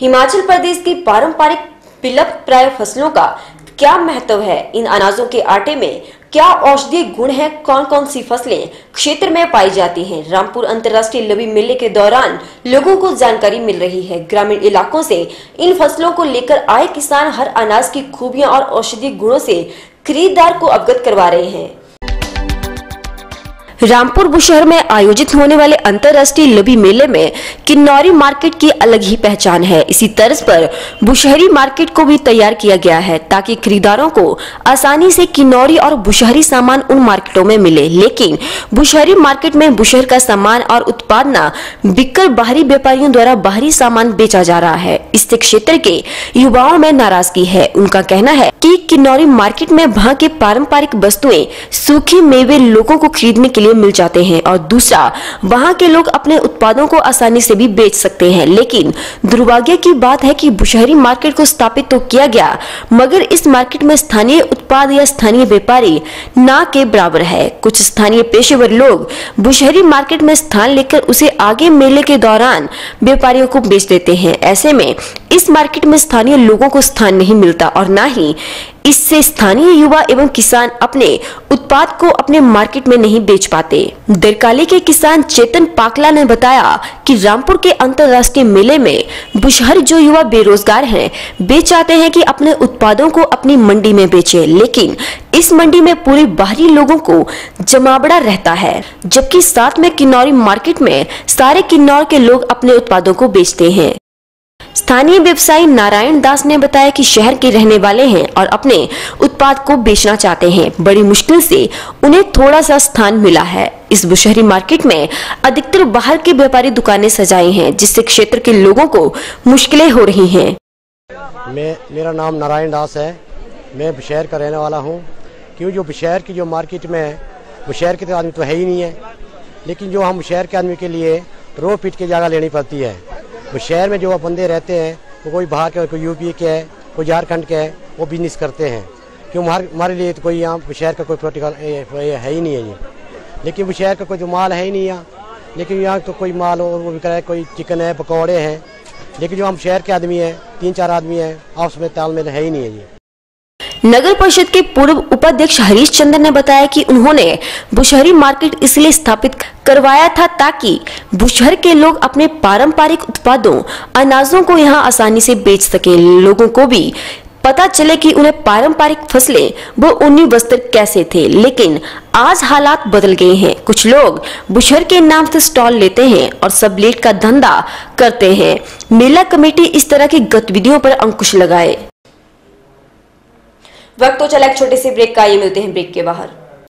हिमाचल प्रदेश की पारंपरिक विलुप्त प्राय फ़सलों का क्या महत्व है? इन अनाजों के आटे में क्या औषधीय गुण है? कौन कौन सी फ़सलें क्षेत्र में पाई जाती हैं? रामपुर अंतर्राष्ट्रीय लवी मेले के दौरान लोगों को जानकारी मिल रही है। ग्रामीण इलाकों से इन फ़सलों को लेकर आए किसान हर अनाज की खूबियाँ और औषधीय गुणों से खरीदार को अवगत करवा रहे हैं। रामपुर बुशहर में आयोजित होने वाले अंतर्राष्ट्रीय लबी मेले में किन्नौरी मार्केट की अलग ही पहचान है। इसी तर्ज पर बुशहरी मार्केट को भी तैयार किया गया है ताकि खरीदारों को आसानी से किन्नौरी और बुशहरी सामान उन मार्केटों में मिले। लेकिन बुशहरी मार्केट में बुशहर का सामान और उत्पाद न बिककर बाहरी व्यापारियों द्वारा बाहरी सामान बेचा जा रहा है। इससे क्षेत्र के युवाओं में नाराज़गी है। उनका कहना है कि किन्नौरी मार्केट में वहाँ के पारंपरिक वस्तुएँ, सूखी मेवे लोगों को खरीदने के लिए लिए मिल जाते हैं और दूसरा, वहाँ के लोग अपने उत्पादों को आसानी से भी बेच सकते हैं। लेकिन, दुर्भाग्य की बात है कि बुशहरी मार्केट को स्थापित तो किया गया, मगर इस मार्केट में स्थानीय उत्पाद या स्थानीय व्यापारी ना के बराबर है। कुछ स्थानीय पेशेवर लोग बुशहरी मार्केट में स्थान लेकर उसे आगे मेले के दौरान व्यापारियों को बेच देते हैं। ऐसे में, इस मार्केट में स्थानीय लोगों को स्थान नहीं मिलता और न ही इससे स्थानीय युवा एवं किसान अपने उत्पाद को अपने मार्केट में नहीं बेच पाते। दरकाली के किसान चेतन पाकला ने बताया कि रामपुर के अंतर्राष्ट्रीय मेले में बुशहर जो युवा बेरोजगार हैं, वे चाहते हैं कि अपने उत्पादों को अपनी मंडी में बेचे, लेकिन इस मंडी में पूरे बाहरी लोगों को जमावड़ा रहता है, जबकि साथ में किन्नौरी मार्केट में सारे किन्नौर के लोग अपने उत्पादों को बेचते हैं। स्थानीय व्यवसायी नारायण दास ने बताया कि शहर के रहने वाले हैं और अपने उत्पाद को बेचना चाहते हैं। बड़ी मुश्किल से उन्हें थोड़ा सा स्थान मिला है। इस बुशहरी मार्केट में अधिकतर बाहर के व्यापारी दुकानें सजाई हैं, जिससे क्षेत्र के लोगों को मुश्किलें हो रही हैं। मैं, मेरा नाम नारायण दास है। मैं बुशहर का रहने वाला हूँ। क्यों? जो बुशहर की जो मार्केट में बुशहर के तो आदमी तो है ही नहीं है। लेकिन जो हम शहर के आदमी के लिए रो पीट के जगह लेनी पड़ती है वो शहर में जो बंदे रहते हैं, वो कोई बाहर के, कोई यूपी के है, कोई झारखंड के है, वो बिज़नेस करते हैं। क्यों हमारे लिए तो कोई यहाँ शहर का कोई प्रोटोकॉल है ही नहीं है ये। लेकिन वो शहर का कोई जो माल है ही नहीं यहाँ। लेकिन यहाँ तो कोई माल और वो बिक है, कोई चिकन है, पकौड़े हैं। लेकिन जो हम शहर के आदमी हैं, तीन चार आदमी हैं, आपस में तालमेल है ही नहीं है ये। नगर परिषद के पूर्व उपाध्यक्ष हरीश चंद्र ने बताया कि उन्होंने बुशहरी मार्केट इसलिए स्थापित करवाया था ताकि बुशहर के लोग अपने पारंपरिक उत्पादों, अनाजों को यहाँ आसानी से बेच सके। लोगों को भी पता चले कि उन्हें पारंपरिक फ़सलें वो उन्नी वस्त्र कैसे थे, लेकिन आज हालात बदल गए हैं। कुछ लोग बुशहर के नाम से स्टॉल लेते हैं और सबलेट का धंधा करते हैं। मेला कमेटी इस तरह की गतिविधियों पर अंकुश लगाए। वक्त तो चला एक छोटे से ब्रेक का ये मिलते हैं ब्रेक के बाहर।